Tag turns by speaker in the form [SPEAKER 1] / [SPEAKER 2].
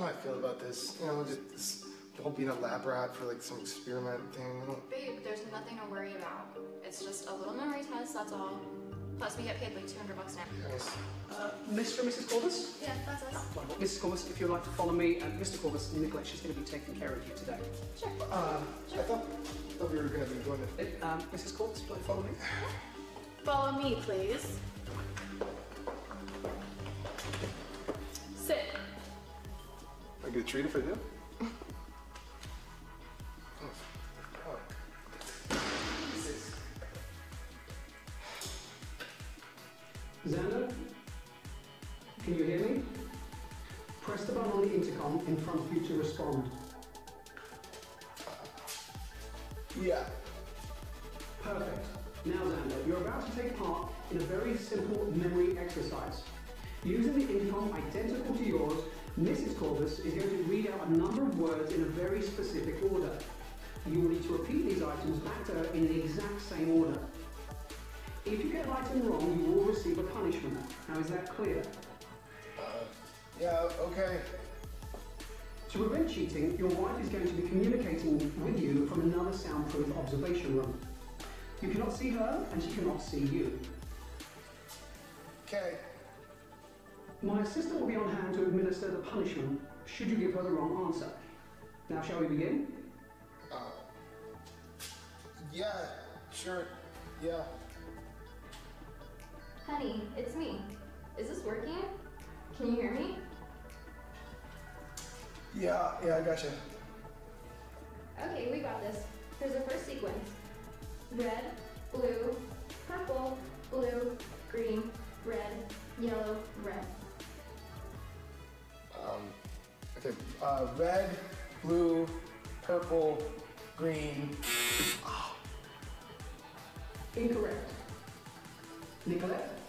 [SPEAKER 1] know how I feel about this. You know, just this, the whole being a lab rat for like some experiment thing.
[SPEAKER 2] Babe, there's nothing to worry about. It's just a little memory test, that's all. Plus, we get paid like 200 bucks an hour.
[SPEAKER 1] guys.
[SPEAKER 3] Uh, Mr. and Mrs. Corbus?
[SPEAKER 2] Yeah, that's us.
[SPEAKER 3] Well, Mrs. Corbus, if you'd like to follow me, and Mr. Corbus, Nicolette, she's going to be taking care of you today.
[SPEAKER 2] Sure.
[SPEAKER 1] Uh, I thought, thought we were gonna be going to.
[SPEAKER 3] Uh, Um, Mrs. Corbus, would you like to follow me?
[SPEAKER 4] Follow me, please.
[SPEAKER 1] I get a treat if I do.
[SPEAKER 3] Xander, can you hear me? Press the button on the intercom in front of you to respond.
[SPEAKER 1] Yeah.
[SPEAKER 3] Perfect. Now, Xander, you're about to take part in a very simple memory exercise. Using the intercom identical to yours, Mrs. Corbus is going to read out a number of words in a very specific order. You will need to repeat these items back to her in the exact same order. If you get an item wrong, you will receive a punishment. Now, is that clear?
[SPEAKER 1] Uh, yeah, okay.
[SPEAKER 3] To prevent cheating, your wife is going to be communicating with you from another soundproof observation room. You cannot see her, and she cannot see you.
[SPEAKER 1] Okay.
[SPEAKER 3] My assistant will be on hand to administer the punishment should you give her the wrong answer. Now, shall we begin?
[SPEAKER 1] Uh, yeah, sure. Yeah.
[SPEAKER 2] Honey, it's me. Is this working? Can you hear me?
[SPEAKER 1] Yeah, yeah, I gotcha.
[SPEAKER 2] Okay, we got this. Here's the first sequence. Red, blue, purple, blue, green, red, yellow, red.
[SPEAKER 1] Uh, red, blue, purple, green.
[SPEAKER 3] Incorrect. Nicolette?